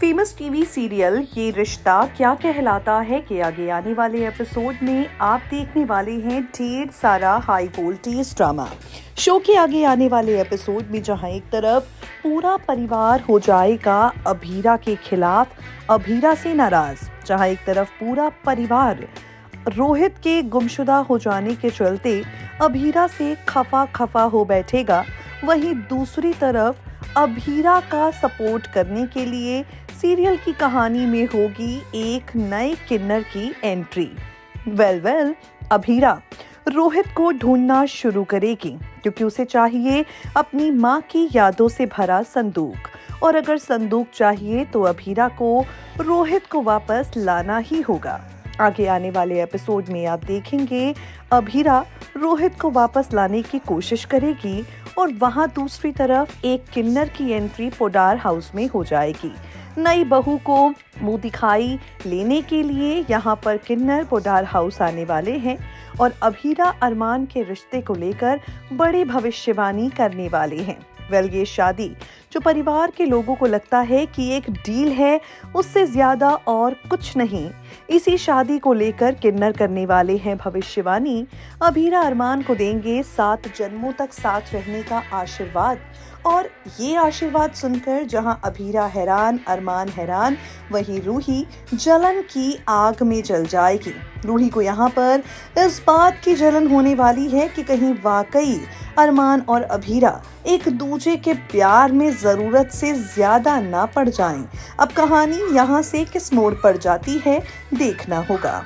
Famous TV serial ये रिश्ता क्या कहलाता है कि आगे आने वाले एपिसोड में आप देखने वाले हैं ढेर सारा हाई वोल्टेज ड्रामा शो के आगे आने वाले एपिसोड में जहाँ एक तरफ़ पूरा परिवार हो जाएगा अभीरा के खिलाफ, अभीरा से नाराज़, जहाँ एक तरफ़ पूरा परिवार रोहित के गुमशुदा हो जाने के चलते अभीरा से खफा खफा हो बैठेगा, वहीं दूसरी तरफ़ अभीरा का सपोर्ट करने के लिए सीरियल की कहानी में होगी एक नए किन्नर की entry well well Abhira, Rohit को ढूंढना शुरू करेगी, क्योंकि उसे चाहिए अपनी माँ की यादों से भरा संदूक। और अगर संदूक चाहिए तो अभीरा को रोहित को वापस लाना ही होगा। आगे आने वाले एपिसोड में आप देखेंगे, अभीरा रोहित को वापस लाने की कोशिश करेगी और वहाँ दूसरी तरफ़ एक किन्नर की एंट्री पोडार हाउस में हो जाएगी। नई बहू को मुँह दिखाई लेने के लिए यहाँ पर किन्नर पोडार हाउस आने वाले हैं और अभीरा अरमान के रिश्ते को लेकर बड़ी भविष्यवाणी करने वाले हैं। वेल ये शादी, जो परिवार के लोगों को लगता है कि एक डील है, उससे ज़्यादा और कुछ नहीं। इसी शादी को लेकर किन्नर करने वाले हैं भविष्यवाणी। अभीरा अरमान को देंगे सात जन्मों तक साथ रहने का आशीर्वाद। और ये आशीर्वाद सुनकर जहाँ अभीरा हैरान, अरमान हैरान, वहीं रूही जलन की आग में जल जाएगी। रूही को यहाँ पर इस बात की जलन होने वाली है कि कहीं वाकई अरमान और अभीरा एक दूजे के प्यार में ज़रूरत से ज़्यादा ना पड़ जाएँ। अब कहानी यहाँ से किस मोड़ पर जाती है, देखना होगा